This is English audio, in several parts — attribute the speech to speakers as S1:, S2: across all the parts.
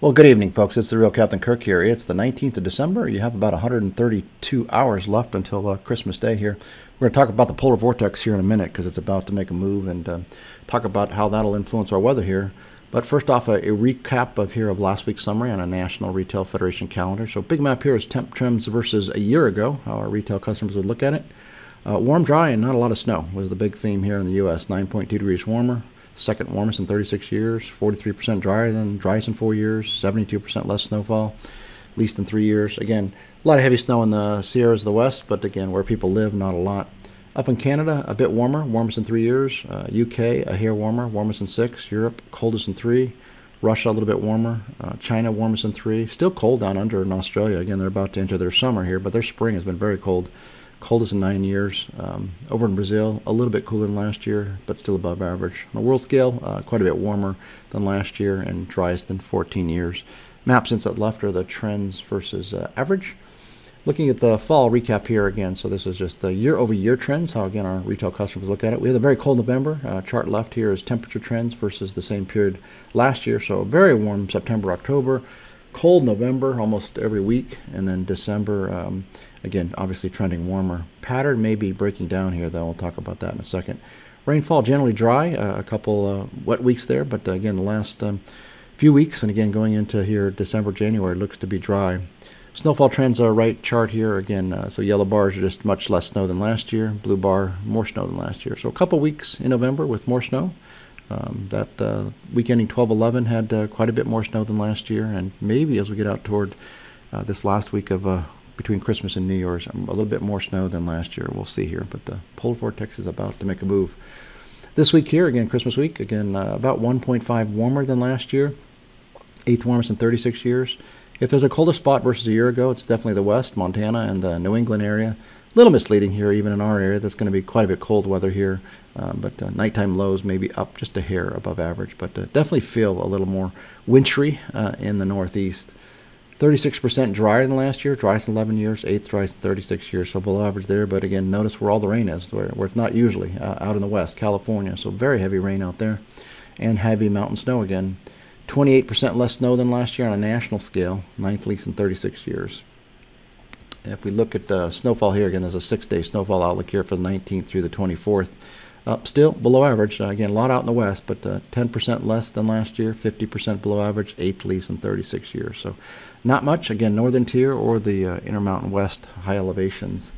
S1: Well, good evening, folks. It's the real Captain Kirk here. It's the 19th of December. You have about 132 hours left until uh, Christmas Day here. We're going to talk about the polar vortex here in a minute because it's about to make a move and uh, talk about how that'll influence our weather here. But first off, a, a, recap of here of last week's summary on a National Retail Federation calendar. So big map here is temp trends versus a year ago, how our retail customers would look at it. Uh, warm, dry, and not a lot of snow was the big theme here in the U.S. 9.2 degrees warmer, second warmest in 36 years, 43% drier than driest in four years, 72% less snowfall, least in three years. Again, a lot of heavy snow in the Sierras of the West, but again, where people live, not a lot. Up in Canada, a bit warmer, warmest in three years. Uh, UK, a hair warmer, warmest in six. Europe, coldest in three. Russia, a little bit warmer. Uh, China, warmest in three. Still cold down under in Australia. Again, they're about to enter their summer here, but their spring has been very cold coldest in nine years. Um, over in Brazil, a little bit cooler than last year, but still above average. On a world scale, uh, quite a bit warmer than last year and driest in 14 years. Maps since that left are the trends versus uh, average. Looking at the fall recap here again, so this is just the year-over-year trends, how again our retail customers look at it. We had a very cold November. Uh, chart left here is temperature trends versus the same period last year. So very warm September, October, cold November almost every week, and then December um, Again, obviously trending warmer. Pattern may be breaking down here, though. We'll talk about that in a second. Rainfall generally dry, uh, a couple uh, wet weeks there, but uh, again, the last um, few weeks, and again, going into here December, January, looks to be dry. Snowfall trends are right chart here again. Uh, so yellow bars are just much less snow than last year. Blue bar more snow than last year. So a couple weeks in November with more snow. Um, that uh, week ending 12-11 had uh, quite a bit more snow than last year, and maybe as we get out toward uh, this last week of uh, between Christmas and New Year's. A little bit more snow than last year. We'll see here, but the polar vortex is about to make a move. This week here, again, Christmas week, again, uh, about 1.5 warmer than last year, eighth warmest in 36 years. If there's a colder spot versus a year ago, it's definitely the west, Montana, and the New England area. Little misleading here, even in our area. That's going to be quite a bit cold weather here, uh, but uh, nighttime lows may be up just a hair above average, but uh, definitely feel a little more wintry uh, in the northeast. 36% drier than last year, driest in 11 years, eighth driest in 36 years, so below average there. But again, notice where all the rain is, where, where it's not usually uh, out in the west, California. So very heavy rain out there, and heavy mountain snow again. 28% less snow than last year on a national scale, ninth least in 36 years. If we look at the snowfall here, again, there's a six-day snowfall outlook here for the 19th through the 24th. Uh, still below average. Uh, again, a lot out in the west, but 10% uh, less than last year, 50% below average, eighth least in 36 years. So not much. Again, northern tier or the uh, Intermountain West high elevations.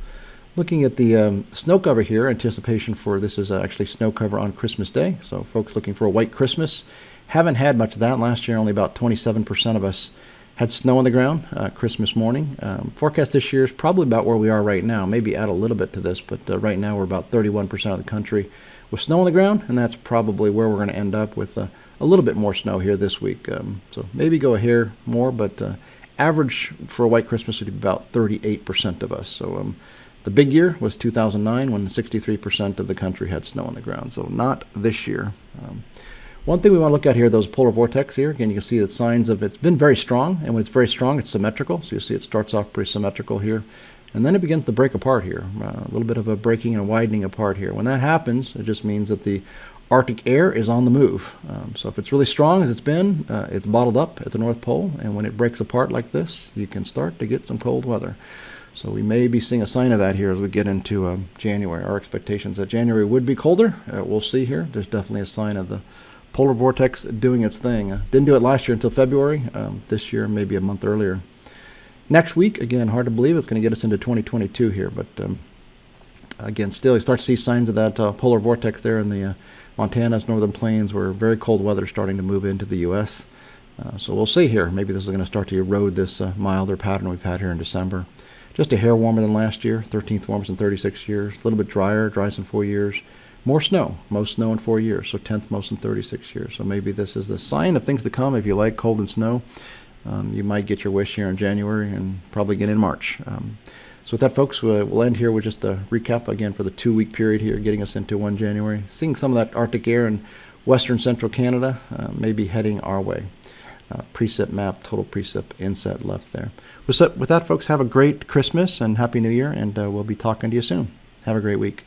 S1: Looking at the um, snow cover here, anticipation for this is uh, actually snow cover on Christmas Day. So folks looking for a white Christmas. Haven't had much of that. Last year, only about 27% of us had snow on the ground uh, Christmas morning. Um, forecast this year is probably about where we are right now. Maybe add a little bit to this, but uh, right now we're about 31% of the country with snow on the ground, and that's probably where we're going to end up with uh, a little bit more snow here this week. Um, so maybe go a hair more, but uh, average for a white Christmas would be about 38% of us. So um, the big year was 2009 when 63% of the country had snow on the ground. So not this year. One thing we want to look at here, those polar vortex here, again, you can see the signs of it's been very strong, and when it's very strong, it's symmetrical. So you see it starts off pretty symmetrical here, and then it begins to break apart here, uh, a little bit of a breaking and widening apart here. When that happens, it just means that the Arctic air is on the move. Um, so if it's really strong as it's been, uh, it's bottled up at the North Pole, and when it breaks apart like this, you can start to get some cold weather. So we may be seeing a sign of that here as we get into um, January. Our expectations that January would be colder. Uh, we'll see here. There's definitely a sign of the polar vortex doing its thing. Uh, didn't do it last year until February. Um, this year, maybe a month earlier. Next week, again, hard to believe it's going to get us into 2022 here, but um, again, still, you start to see signs of that uh, polar vortex there in the uh, Montana's northern plains where very cold weather is starting to move into the U.S. Uh, so we'll see here. Maybe this is going to start to erode this uh, milder pattern we've had here in December. Just a hair warmer than last year, 13th warmest in 36 years. A little bit drier, driest in four years. More snow, most snow in four years, so 10th most in 36 years. So maybe this is the sign of things to come. If you like cold and snow, um, you might get your wish here in January and probably again in March. Um, so with that, folks, we'll end here with just a recap again for the two-week period here, getting us into 1 January. Seeing some of that Arctic air in western central Canada uh, may be heading our way. Uh, precip map, total precip inset left there. With that, folks, have a great Christmas and Happy New Year, and uh, we'll be talking to you soon. Have a great week.